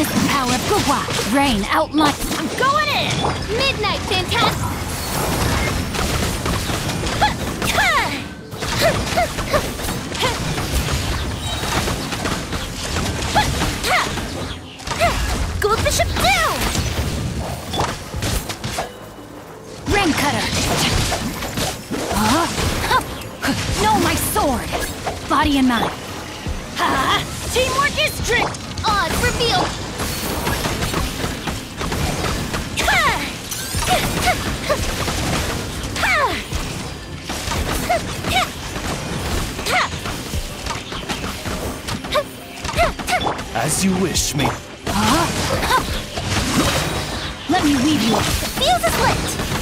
Witness the power of Guhua. Rain outline. I'm going in! Midnight, fantastic! Goldbishop down! Rain cutter. No, my sword. Body and mind. Ha! Teamwork is strength! Odds revealed! As you wish, me. Let me weave you. The Fuse is lit!